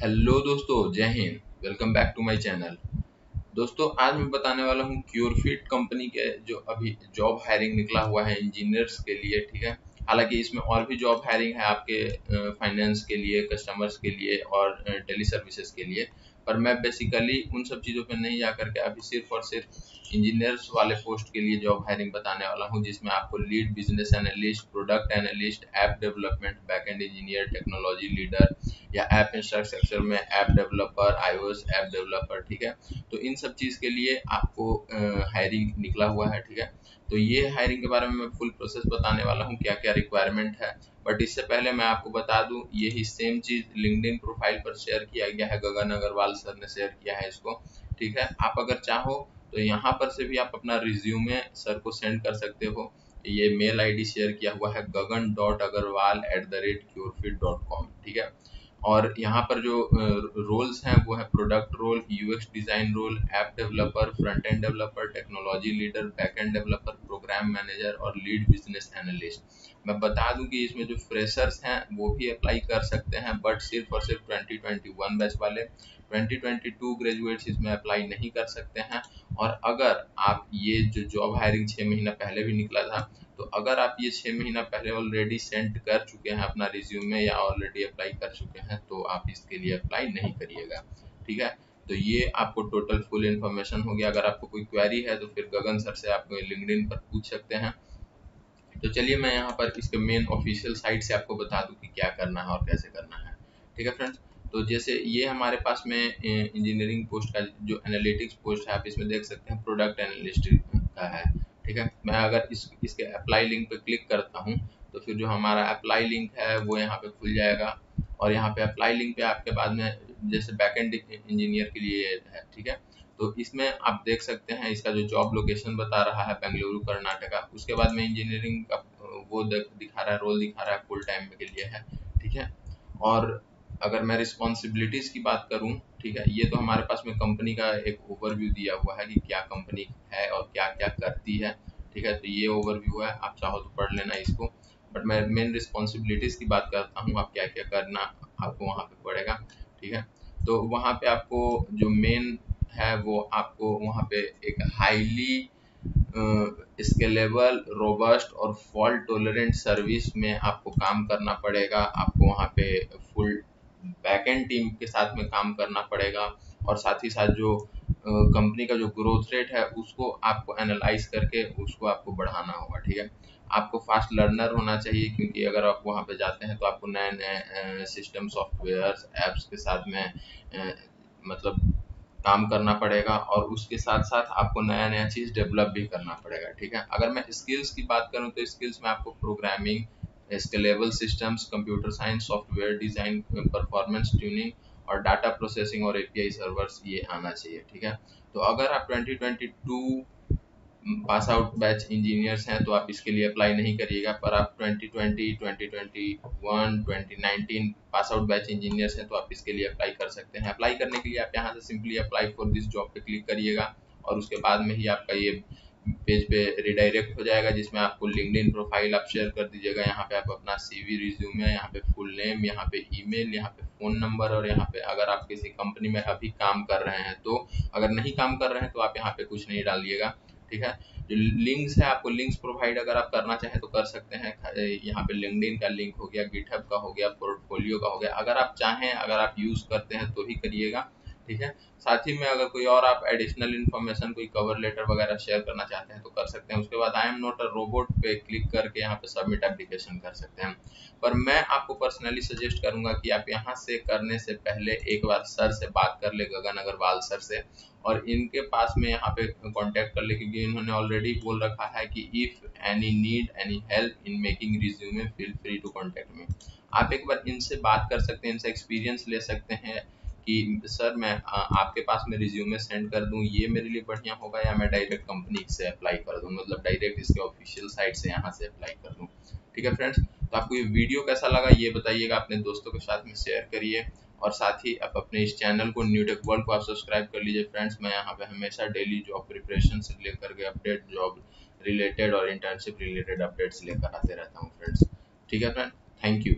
Hello दोस्तों, जय Hind. Welcome back to my channel दोस्तों, आज मैं बताने वाला हूँ क्योरफिट कंपनी के जो अभी जॉब हायरिंग निकला हुआ है इंजीनियर्स के लिए, ठीक है? हालाँकि इसमें और भी जॉब हायरिंग है आपके फाइनेंस के लिए कस्टमर्स के लिए और टेली सर्विसेज़ के लिए। पर मैं बेसिकली उन सब चीज़ों पे नहीं जा करके अभी सिर्फ़ और सिर्फ़ इंजीनियर्स वाले पोस्ट के लिए जॉब हायरिंग बताने वाला हूँ, जिसमें आपको lead business analyst product analyst app development back end engineer technology leader या ऐप इंफ्रास्ट्रक्चर में app developer iOS app developer ठीक है? तो इन सब चीज़ के लिए आपको हायरिंग निकला हुआ है, ठीक है? तो ये हायरिंग के बारे में मैं फुल प्रोसेस बताने वाला हूँ क्या क्या रिक्वायरमेंट है। बट इससे पहले मैं आपको बता दूँ, यही सेम चीज़ लिंकड प्रोफ़ाइल पर शेयर किया गया है, गगन अग्रवाल सर ने शेयर किया है इसको। ठीक है? आप अगर चाहो तो यहाँ पर से भी आप अपना रिज्यूमे सर को सेंड कर सकते हो। ये मेल आईडी शेयर किया हुआ है, Gagan dot Agarwal at the rate Curefit dot com ठीक है? और यहाँ पर जो रोल्स हैं, वो है product role UX design role app developer front end developer technology leader back end developer program manager और लीड बिज़नेस एनालिस्ट मैं बता दूँ कि इसमें जो फ्रेशर्स हैं, वो भी अप्लाई कर सकते हैं बट सिर्फ़ और सिर्फ़ 2021 बैच वाले। 2022 ग्रेजुएट्स इसमें अप्लाई नहीं कर सकते हैं। और अगर आप ये जो जॉब हायरिंग छः महीना पहले भी निकला था तो अगर आप ये छः महीना पहले ऑलरेडी सेंड कर चुके हैं अपना रिज्यूमे या ऑलरेडी अप्लाई कर चुके हैं तो आप इसके लिए अप्लाई नहीं करिएगा। ठीक है? तो ये आपको टोटल फुल इन्फॉर्मेशन हो गया। अगर आपको कोई क्वेरी है तो फिर गगन सर से आप लिंकड पर पूछ सकते हैं। तो चलिए मैं यहाँ पर इसके मेन ऑफिशियल साइट से आपको बता दूँ कि क्या करना है और कैसे करना है। ठीक है फ्रेंड्स तो जैसे ये हमारे पास में इंजीनियरिंग पोस्ट का जो एनालिटिक्स पोस्ट है, आप इसमें देख सकते हैं प्रोडक्ट एनालिस्ट मैं अगर इस, इसके अप्लाई लिंक पे क्लिक करता हूँ तो फिर जो हमारा अप्लाई लिंक है, वो यहाँ पे खुल जाएगा। और यहाँ पे अप्लाई लिंक पे आपके बाद में जैसे बैकएंड इंजीनियर के लिए है, ठीक है? तो इसमें आप देख सकते हैं, इसका जो जॉब लोकेशन बता रहा है, बेंगलुरु, कर्नाटका। उसके बाद में इंजीनियरिंग का, वो दिखा रहा है रोल दिखा रहा है फुल टाइम के लिए है, ठीक है? और अगर मैं रिस्पॉन्सिबिलिटीज की बात करूँ, ठीक है, ये तो हमारे पास में कंपनी का एक ओवरव्यू दिया हुआ है कि क्या कंपनी है और क्या क्या करती है। ठीक है तो ये ओवरव्यू है, आप चाहो तो पढ़ लेना इसको। बट मैं मेन रिस्पॉन्सिबिलिटीज की बात करता हूँ, आप क्या क्या करना आपको वहाँ पे पड़ेगा, ठीक है? तो वहाँ पे आपको जो मेन है, वो आपको वहाँ पे एक हाईली स्केलेबल रोबस्ट और फॉल्ट टोलरेंट सर्विस में आपको काम करना पड़ेगा। आपको वहाँ पे फुल बैकएंड टीम के साथ में काम करना पड़ेगा। और साथ ही साथ जो कंपनी का जो ग्रोथ रेट है, उसको आपको एनालाइज करके उसको आपको बढ़ाना होगा, ठीक है? आपको फास्ट लर्नर होना चाहिए, क्योंकि अगर आप वहाँ पे जाते हैं तो आपको नए नए सिस्टम सॉफ्टवेयर एप्स के साथ में मतलब काम करना पड़ेगा, और उसके साथ साथ आपको नया नया चीज़ डेवलप भी करना पड़ेगा, ठीक है? अगर मैं स्किल्स की बात करूँ तो स्किल्स में आपको programming scalable systems computer science software design performance tuning और डाटा प्रोसेसिंग और एपीआई सर्वर्स ये आना चाहिए ठीक है? तो अगर आप 2022 पास आउट बैच इंजीनियर्स हैं तो आप इसके लिए अप्लाई नहीं करिएगा पर आप 2020, 2021, 2019 पास आउट बैच इंजीनियर्स हैं तो आप इसके लिए अप्लाई कर सकते हैं। अप्लाई करने के लिए आप यहाँ से simply apply for this job पे क्लिक करिएगा और उसके बाद में ही आपका ये पेज पे रिडायरेक्ट हो जाएगा जिसमें आपको लिंक्डइन प्रोफ़ाइल आप शेयर कर दीजिएगा। यहाँ पे आप अपना सीवी रिज्यूमे यहाँ पे फुल नेम यहाँ पे ईमेल यहाँ पे फ़ोन नंबर और यहाँ पे अगर आप किसी कंपनी में अभी काम कर रहे हैं तो अगर नहीं काम कर रहे हैं तो आप यहाँ पे कुछ नहीं डालिएगा, ठीक है? जो लिंक्स है, आपको लिंक्स प्रोवाइड अगर आप करना चाहें तो कर सकते हैं। यहाँ पे लिंकडिन का लिंक हो गया, गिटहब का हो गया, पोर्टफोलियो का हो गया। अगर आप चाहें, अगर आप यूज़ करते हैं तो ही करिएगा। ठीक है। साथ ही में अगर कोई और आप एडिशनल इन्फॉर्मेशन कोई कवर लेटर वगैरह शेयर करना चाहते हैं तो कर सकते हैं। उसके बाद I am not a robot पे क्लिक करके यहाँ पे सबमिट एप्लीकेशन कर सकते हैं पर मैं आपको पर्सनली सजेस्ट करूँगा कि आप यहाँ से करने से पहले एक बार सर से बात कर ले, गगन अग्रवाल सर से। और इनके पास में यहाँ पे कांटेक्ट कर ले, क्योंकि इन्होंने ऑलरेडी बोल रखा है कि if any need any help in making resume feel free to contact में आप एक बार इनसे बात कर सकते हैं, इनसे एक्सपीरियंस ले सकते हैं। कि, सर, मैं आपके पास मैं रिज्यूमे सेंड कर दूँ, ये मेरे लिए बढ़िया होगा या मैं डायरेक्ट कंपनी से अप्लाई कर दूँ? मतलब डायरेक्ट इसके ऑफिशियल साइट से यहाँ से अप्लाई कर दूँ। ठीक है फ्रेंड्स तो आपको ये वीडियो कैसा लगा, ये बताइएगा अपने दोस्तों के साथ में शेयर करिए। और साथ ही आप अपने इस चैनल को न्यू टेक वर्ल्ड को आप सब्सक्राइब कर लीजिए फ्रेंड्स मैं यहाँ पे हमेशा डेली जॉब प्रिपरेशन से लेकर के अपडेट जॉब रिलेटेड और इंटर्नशिप रिलेटेड अपडेट्स लेकर आते रहता हूँ फ्रेंड्स ठीक है फ्रेंड थैंक यू